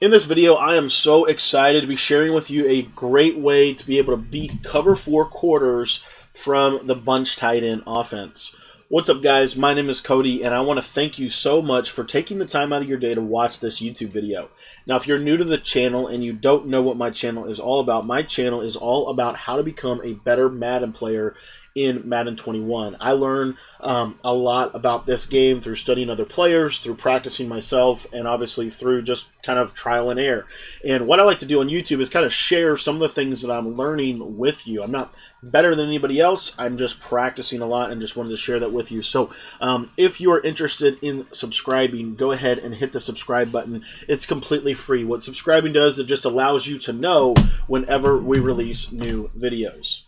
In this video, I am so excited to be sharing with you a great way to be able to beat cover four quarters from the bunch tight end offense. What's up, guys? My name is Cody, and I want to thank you so much for taking the time out of your day to watch this YouTube video. Now, if you're new to the channel and you don't know what my channel is all about, my channel is all about how to become a better Madden player in Madden 21. I learn um, a lot about this game through studying other players, through practicing myself, and obviously through just kind of trial and error. And what I like to do on YouTube is kind of share some of the things that I'm learning with you. I'm not better than anybody else. I'm just practicing a lot and just wanted to share that with you. So um, if you are interested in subscribing, go ahead and hit the subscribe button. It's completely free. What subscribing does, it just allows you to know whenever we release new videos.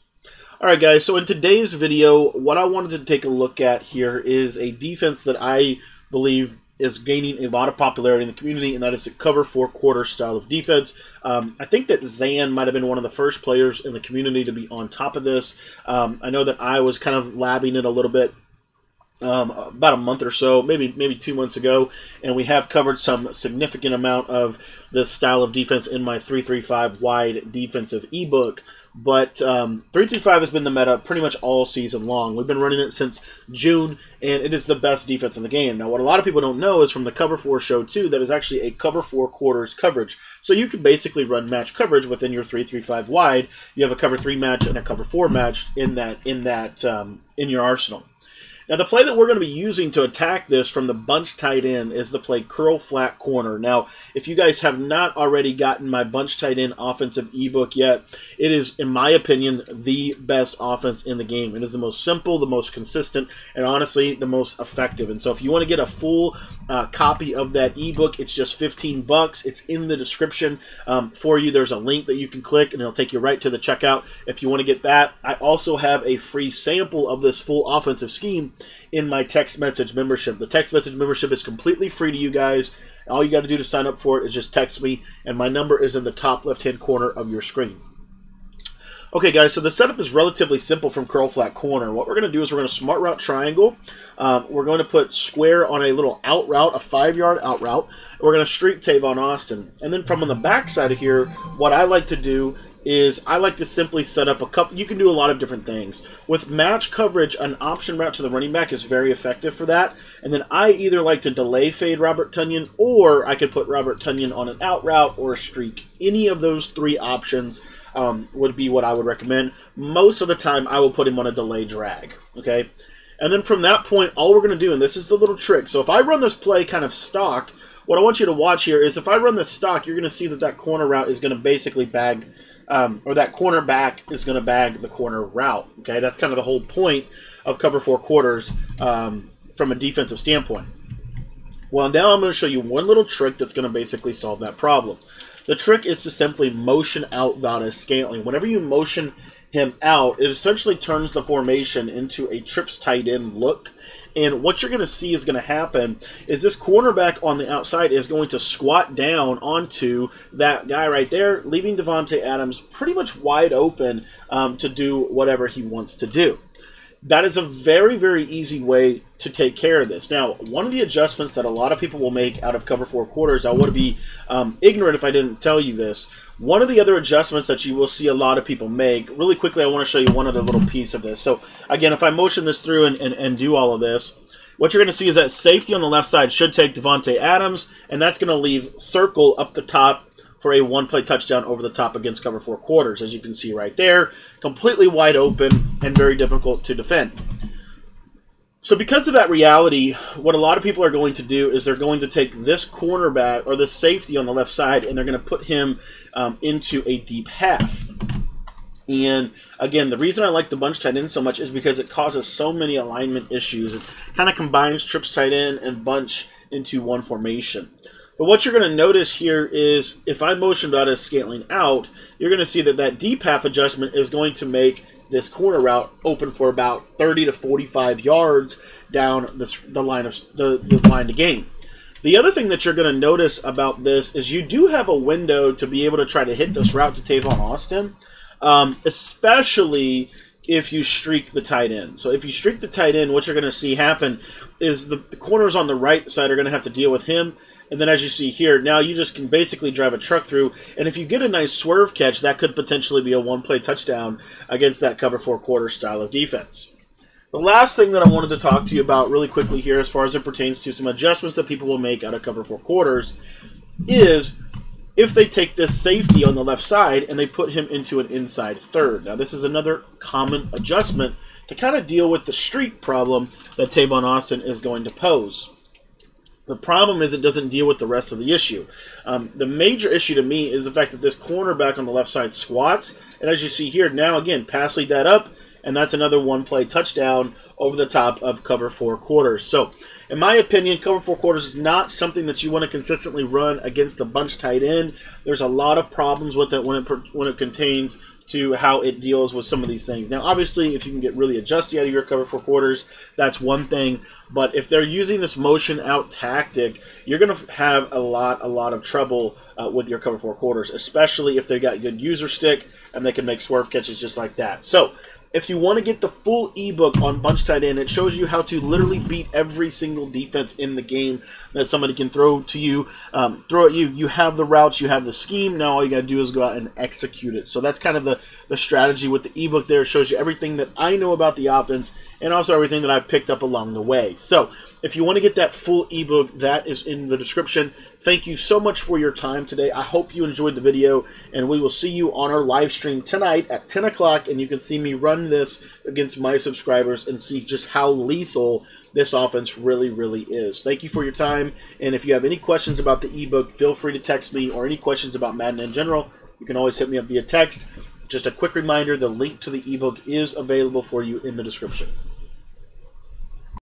Alright guys, so in today's video, what I wanted to take a look at here is a defense that I believe is gaining a lot of popularity in the community, and that is the cover four quarter style of defense. Um, I think that Zan might have been one of the first players in the community to be on top of this. Um, I know that I was kind of labbing it a little bit um, about a month or so, maybe maybe two months ago, and we have covered some significant amount of this style of defense in my 335 wide defensive ebook. But um, 335 has been the meta pretty much all season long. We've been running it since June, and it is the best defense in the game. Now, what a lot of people don't know is from the Cover 4 show, too, that is actually a Cover 4 quarters coverage. So you can basically run match coverage within your 335 wide. You have a Cover 3 match and a Cover 4 match in that in that um, in your arsenal. Now, the play that we're going to be using to attack this from the bunch tight end is the play curl flat corner. Now, if you guys have not already gotten my bunch tight end offensive ebook yet, it is, in my opinion, the best offense in the game. It is the most simple, the most consistent, and honestly, the most effective. And so, if you want to get a full uh, copy of that ebook, it's just 15 bucks. It's in the description um, for you. There's a link that you can click, and it'll take you right to the checkout if you want to get that. I also have a free sample of this full offensive scheme in my text message membership. The text message membership is completely free to you guys. All you got to do to sign up for it is just text me, and my number is in the top left hand corner of your screen. Okay, guys, so the setup is relatively simple from curl flat corner. What we're going to do is we're going to smart route triangle. Um, we're going to put square on a little out route, a five yard out route. We're going to streak Tavon Austin. And then from on the back side of here, what I like to do is I like to simply set up a couple. You can do a lot of different things. With match coverage, an option route to the running back is very effective for that. And then I either like to delay fade Robert Tonyan, or I could put Robert Tonyan on an out route or a streak. Any of those three options um, would be what I would recommend. Most of the time, I will put him on a delay drag. Okay. And then from that point, all we're going to do, and this is the little trick. So if I run this play kind of stock, what I want you to watch here is if I run this stock, you're going to see that that corner route is going to basically bag um, or that corner back is going to bag the corner route. Okay, that's kind of the whole point of cover four quarters um, from a defensive standpoint. Well, now I'm going to show you one little trick that's going to basically solve that problem. The trick is to simply motion out Valdes-Scantling. Whenever you motion him out, it essentially turns the formation into a trips tight end look. And what you're going to see is going to happen is this cornerback on the outside is going to squat down onto that guy right there, leaving Davante Adams pretty much wide open um, to do whatever he wants to do that is a very, very easy way to take care of this. Now, one of the adjustments that a lot of people will make out of cover four quarters, I would be um, ignorant if I didn't tell you this. One of the other adjustments that you will see a lot of people make, really quickly, I want to show you one other little piece of this. So, again, if I motion this through and, and, and do all of this, what you're going to see is that safety on the left side should take Davante Adams, and that's going to leave circle up the top for a one play touchdown over the top against cover four quarters, as you can see right there. Completely wide open and very difficult to defend. So, because of that reality, what a lot of people are going to do is they're going to take this cornerback or this safety on the left side and they're going to put him um, into a deep half. And again, the reason I like the bunch tight end so much is because it causes so many alignment issues. It kind of combines trips tight end and bunch into one formation. But what you're going to notice here is if I motion Valdes-Scantling out, you're going to see that that deep half adjustment is going to make this corner route open for about 30 to 45 yards down the, the line of the, the line to gain. The other thing that you're going to notice about this is you do have a window to be able to try to hit this route to Tavon Austin, um, especially if you streak the tight end. So if you streak the tight end, what you're going to see happen is the, the corners on the right side are going to have to deal with him And then as you see here, now you just can basically drive a truck through. And if you get a nice swerve catch, that could potentially be a one-play touchdown against that cover four quarter style of defense. The last thing that I wanted to talk to you about really quickly here, as far as it pertains to some adjustments that people will make out of cover four quarters, is if they take this safety on the left side and they put him into an inside third. Now, this is another common adjustment to kind of deal with the streak problem that Tavon Austin is going to pose. The problem is it doesn't deal with the rest of the issue. Um, the major issue to me is the fact that this cornerback on the left side squats, and as you see here, now again, pass lead that up, and that's another one play touchdown over the top of cover four quarters. So, in my opinion, cover four quarters is not something that you want to consistently run against the bunch tight end. There's a lot of problems with it when it when it contains to how it deals with some of these things. Now, obviously, if you can get really adjusted out of your cover four quarters, that's one thing. But if they're using this motion out tactic, you're going to have a lot, a lot of trouble uh, with your cover four quarters, especially if they've got good user stick and they can make swerve catches just like that. So if you want to get the full ebook on Bunch Tight End, it shows you how to literally beat every single defense in the game that somebody can throw to you, um, throw at you. You have the routes, you have the scheme. Now all you got to do is go out and execute it. So that's kind of the, the strategy with the ebook there. It shows you everything that I know about the offense and also everything that I've picked up along the way. So if you want to get that full ebook, that is in the description. Thank you so much for your time today. I hope you enjoyed the video, and we will see you on our live stream tonight at 10 o'clock, and you can see me run this against my subscribers and see just how lethal this offense really, really is. Thank you for your time, and if you have any questions about the ebook, feel free to text me, or any questions about Madden in general, you can always hit me up via text. Just a quick reminder, the link to the ebook is available for you in the description.